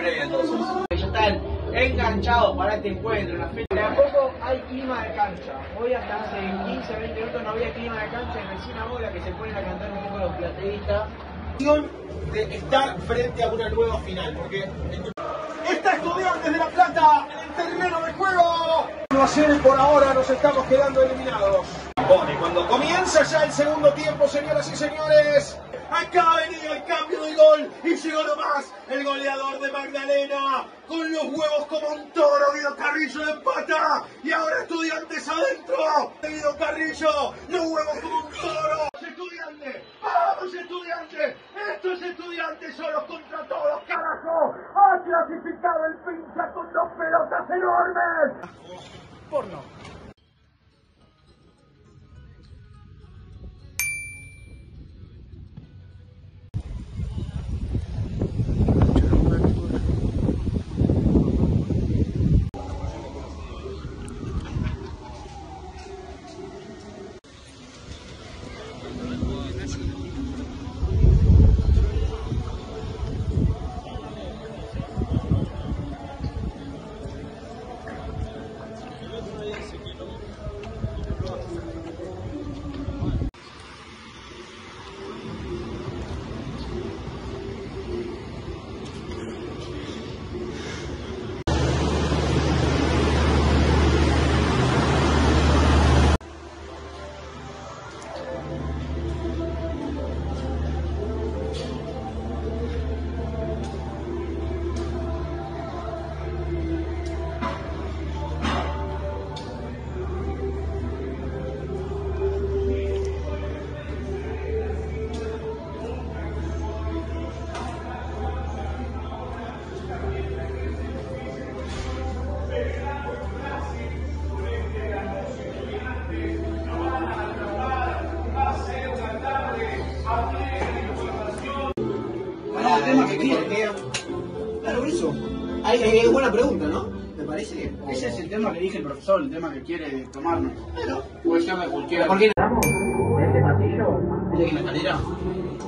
previa entonces. Ya están enganchados para este encuentro. La fecha. De a poco hay clima de cancha. Hoy hasta hace 15, 20 minutos no había clima de cancha y recién ahora que se ponen a cantar un poco los plateístas. de estar frente a una nueva final, porque está Estudiantes de La Plata en el terreno de juego. No ayer por ahora nos estamos quedando eliminados. Pone cuando comienza ya el segundo tiempo, señoras y señores. Acá ha venido el cambio de gol y llegó nomás el goleador de Magdalena con los huevos como un toro. Guido Carrillo de empata y ahora estudiantes adentro. Guido Carrillo, los huevos como un toro. Estudiantes, vamos estudiantes, estos estudiantes solos contra todos, carajo. Ha clasificado el pincha con dos pelotas enormes. Porno. El tema que quiere. Claro, eso. Es buena pregunta, ¿no? ¿Te parece? Ese es el tema que dije el profesor, el tema que quiere tomarnos. Puede ser de cualquiera. ¿Por qué estamos en este pasillo? ¿Viste que en la escalera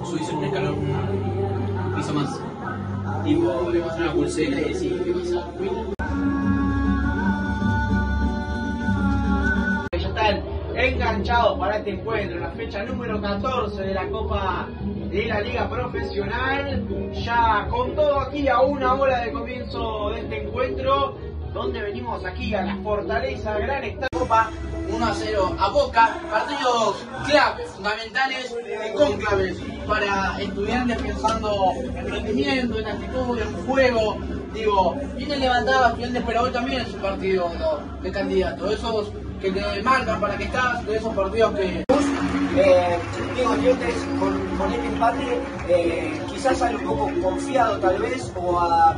subís un escalón, un piso más? Tipo, le vas a una pulsera y decís, ¿qué pasa? Ya están enganchados para este encuentro, la fecha número 14 de la Copa de la Liga Profesional. Ya con todo aquí a una hora de comienzo de este encuentro, donde venimos aquí a la Fortaleza Gran Estadio. Copa 1 a 0 a Boca, partidos claves, fundamentales y conclaves para estudiantes pensando en rendimiento, en actitud, en juego. Digo, viene levantado estudiantes, pero hoy también es un partido de candidato. Esos que te marcan para que estás, de esos partidos que. Eh, Diego Diotes con, este empate eh, quizás sale un poco confiado tal vez o a,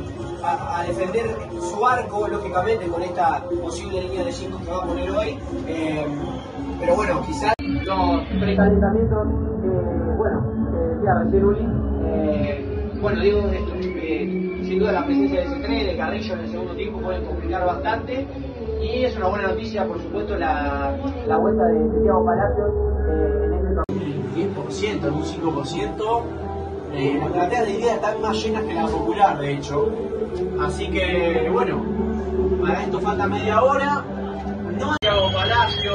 defender su arco lógicamente con esta posible línea de 5 que va a poner hoy. Eh, pero bueno quizás los precalentamientos eh, bueno que decía recién Uli eh, bueno Diego eh, sin duda la presencia de C3 de Carrillo en el segundo tiempo pueden complicar bastante. Y es una buena noticia por supuesto la, vuelta de, de Thiago Palacios eh, en torneo 10%, un 5%. Eh, las plateas de idea están más llenas que la popular, de hecho. Así que, bueno, para esto falta media hora. No Santiago Palacio,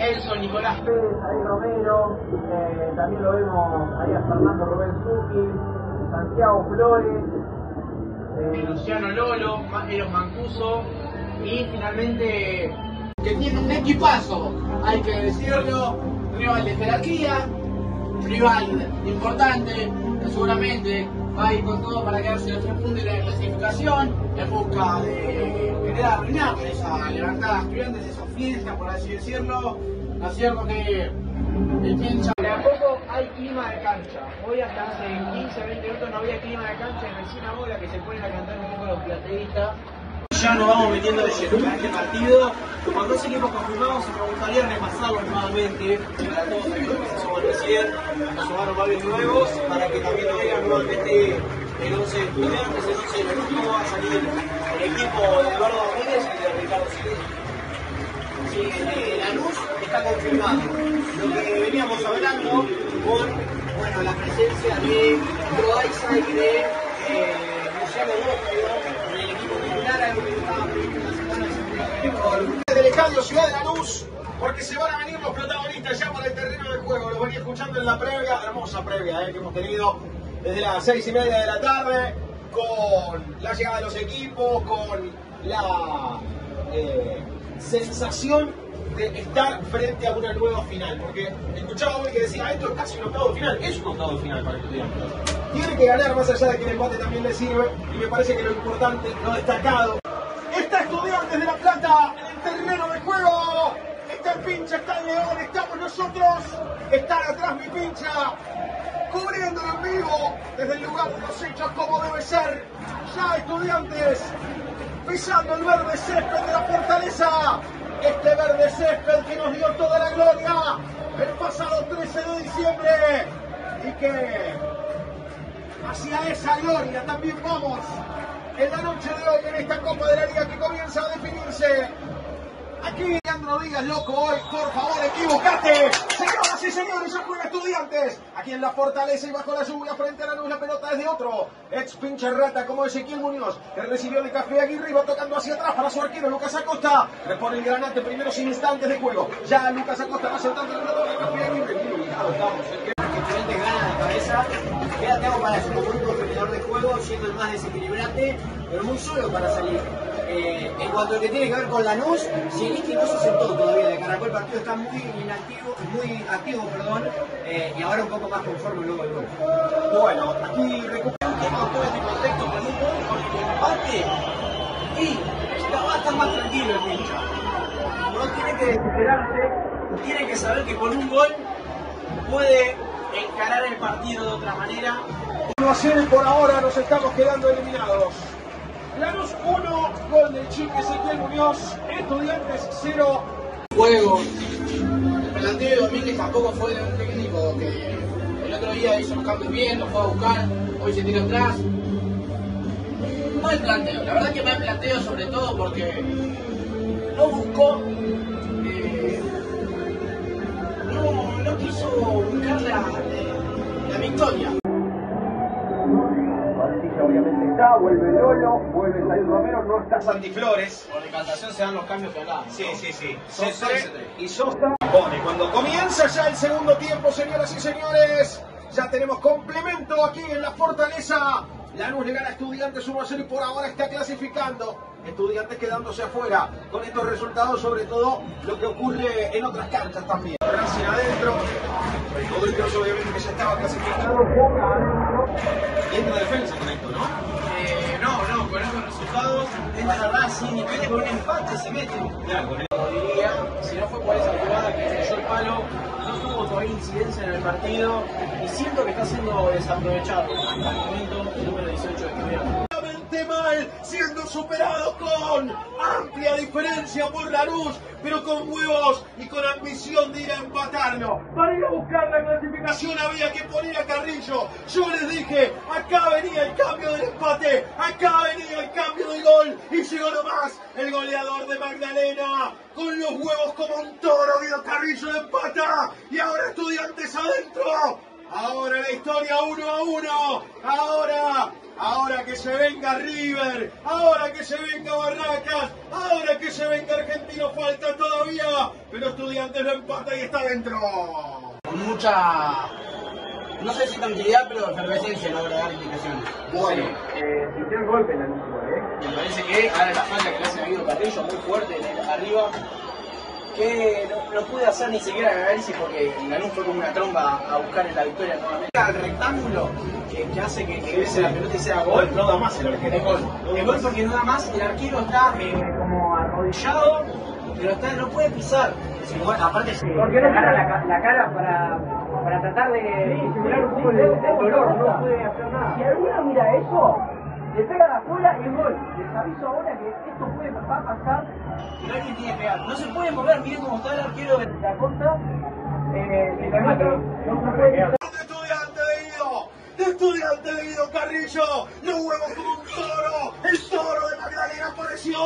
Elson Nicolás Pérez, ahí Romero, eh, también lo vemos ahí a Fernando Rubén Zucchi, Santiago Flores, eh, Luciano Lolo, Eros Mancuso y finalmente que tiene un equipazo, hay que decirlo, rival de jerarquía, rival importante, que seguramente va a ir con todo para quedarse los tres puntos de la clasificación, en busca de querer arruinar esa levantada estudiantes, esa fiesta, por así decirlo. ¿No es cierto que el pincha de a poco hay clima de cancha. Hoy hasta hace 15, 20 minutos no había clima de cancha y recién ahora que se ponen a cantar un poco los plateístas. Ya nos vamos metiendo de lleno en este partido. Con dos equipos confirmados, me gustaría repasarlos nuevamente para todos aquellos que se recién, sumaron varios nuevos, para que también lo vean nuevamente el 11 de estudiantes, el 11 de grupo, va a salir el equipo de Eduardo Domínguez y de Ricardo Silvestre. Sí, eh, Lanús está confirmado. Lo que veníamos hablando con bueno, la presencia de Loaiza y de eh, ya lo veo, en el equipo titular, algo que estaba previsto en la semana, se del estadio Ciudad de la Luz, porque se van a venir los protagonistas ya para el terreno de juego. Los venía escuchando en la previa, hermosa previa eh, que hemos tenido desde las seis y media de la tarde, con la llegada de los equipos, con la eh, sensación de estar frente a una nueva final. Porque escuchaba hoy que decía, esto es casi un octavo final, es un octavo final para estudiantes. Tiene que ganar más allá de que el empate también le sirve, y me parece que lo importante, lo destacado, Está Estudiantes de La Plata en el terreno de juego. Está el pincha, está el león, estamos nosotros. Está atrás mi pincha. Cubriéndolo en vivo desde el lugar de los hechos como debe ser. Ya Estudiantes pisando el verde césped de la fortaleza. Este verde césped que nos dio toda la gloria el pasado 13 de diciembre. Y que hacia esa gloria también vamos en la noche de hoy en esta Copa de la Liga que comienza a definirse. Aquí Leandro Díaz, loco, hoy, por favor, equivocate. Señoras y señores, ya juega estudiantes. Aquí en la fortaleza y bajo la lluvia, frente a la luz, la pelota es de otro. Ex pinche rata como Ezequiel Muñoz, que recibió de Café Aguirre y va tocando hacia atrás para su arquero Lucas Acosta. Repone el granate primeros instantes de juego. Ya Lucas Acosta va sentando el jugador de Café Aguirre. Qué ubicado estamos. que Estudiantes gana la cabeza, Thiago para su único generador de juego, siendo el más desequilibrante, pero muy solo para salir. Eh, en cuanto a lo que tiene que ver con Lanús, Zielinski no se sentó todavía de Caracol, el partido está muy inactivo, muy activo, perdón, eh, y ahora un poco más conforme luego del gol. Bueno, aquí recuperamos todo este contexto con un gol, con el empate Y ya va a estar más tranquilo el pincha. No tiene que desesperarse, tiene que saber que con un gol puede encarar el partido de otra manera. 1 a 0 y por ahora nos estamos quedando eliminados. Lanús 1, gol del chico Ezequiel Muñoz, Estudiantes 0. juego. El planteo de Domínguez tampoco fue de un técnico que el otro día hizo los cambios bien, lo fue a buscar, hoy se tira atrás. Mal planteo, la verdad que mal planteo sobre todo porque no buscó, eh, no, no quiso buscar la, la victoria. Obviamente está, vuelve Lolo, vuelve Said Romero, no está Santi Flores. Por decantación se dan los cambios que hablábamos. Sí, sí, sí. Sosa y Sosa. Pone, cuando comienza ya el segundo tiempo, señoras y señores, ya tenemos complemento aquí en la Fortaleza. Lanús le gana a Estudiantes 1 a 0 y por ahora está clasificando. Estudiantes quedándose afuera. Con estos resultados, sobre todo, lo que ocurre en otras canchas también. Racing adentro. Todo el caso obviamente que ya estaba clasificado. Y entra defensa entra Racing y viene con un empate, se mete. Si no fue por esa jugada que cayó el palo, no tuvo todavía incidencia en el partido y siento que está siendo desaprovechado hasta el momento el número 18 de Estudiantes. Mal, siendo superado con amplia diferencia por la luz, pero con huevos y con ambición de ir a empatarlo. Para ir a buscar la clasificación había que poner a Carrillo. Yo les dije, acá venía el cambio del empate, acá venía el cambio del gol y llegó nomás el goleador de Magdalena. Con los huevos como un toro, Guido Carrillo de empata y ahora estudiantes adentro. Ahora la historia uno a uno. Ahora, ahora que se venga River. Ahora que se venga Barracas. Ahora que se venga Argentino. Falta todavía. Pero Estudiantes lo empata y está dentro. Con mucha, no sé si tranquilidad, pero efervescencia a la hora de dar indicaciones. Bueno, eh, sintió el golpe en la luz, ¿eh? Me parece que ahora la falta que le hace a Guido Carrillo muy fuerte arriba, que no, no pude hacer ni siquiera el análisis porque Lanús fue como una tromba a buscar en la victoria nuevamente. El rectángulo que, que hace que, que ingrese la pelota y sea gol. No da más el arquero. Es gol. Es gol porque nada más el arquero está eh, como arrodillado, pero está, no puede pisar. Sí, bueno, aparte sí. ¿Por qué no para la, ca- la cara para, para tratar de disimular un poco el, el dolor? No puede hacer nada. Si alguna mira eso, le pega la cola y el gol. Les aviso ahora que esto puede va a pasar. Alguien tiene que pegar. No se puede mover, miren cómo está el arquero. de- La contra, eh, se. No se puede de estudiante de Guido, de estudiante de Guido Carrillo, los huevos como un toro, el toro de Magdalena apareció,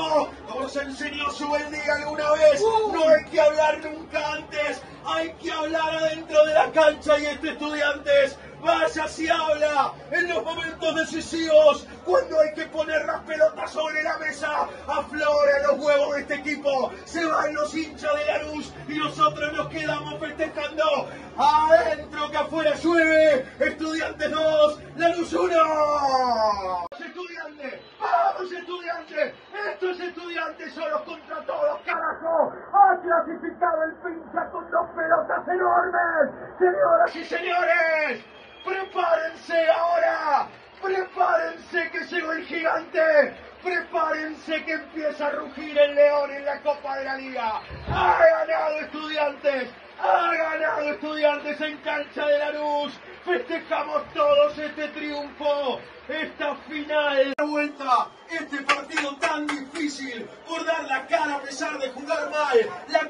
como nos enseñó su buen día alguna vez, no hay que hablar nunca antes, hay que hablar adentro de la cancha y este estudiantes Vaya si habla en los momentos decisivos, cuando hay que poner las pelotas sobre la mesa, aflora los huevos de este equipo, se van los hinchas de la luz y nosotros nos quedamos festejando adentro que afuera llueve, estudiantes 2, la luz 1. Estudiantes, vamos estudiantes, estos estudiantes solos contra todos, carajo, ha clasificado el pincha con dos pelotas enormes, señoras y señores. ¡Prepárense ahora! ¡Prepárense que llegó el gigante! ¡Prepárense que empieza a rugir el león en la Copa de la Liga! ¡Ha ganado estudiantes! ¡Ha ganado estudiantes en cancha de la luz! ¡Festejamos todos este triunfo! ¡Esta final! La vuelta, este partido tan difícil por dar la cara a pesar de jugar mal.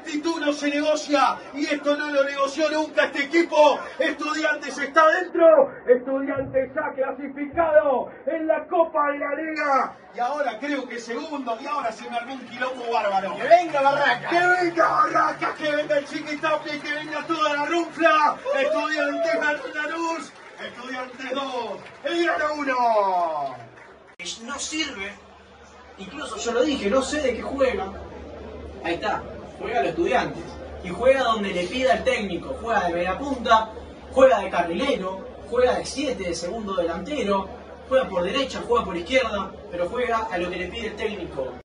Actitud no se negocia y esto no lo negoció nunca este equipo. Estudiantes está dentro. Estudiantes ha clasificado en la Copa de la Liga. Y ahora creo que segundo. Y ahora se me armó un quilombo bárbaro. ¡Que venga Barraca! ¡Que venga Barraca! ¡Que venga el chiquitapi! ¡Que venga toda la rufla! Estudiantes ganó la luz. Estudiantes 2. El gana 1. No sirve. Incluso yo lo dije, no sé de qué juega. Ahí está, juega a los estudiantes. Y juega donde le pida el técnico. Juega de media punta, juega de carrilero, juega de 7, de segundo delantero, juega por derecha, juega por izquierda, pero juega a lo que le pide el técnico.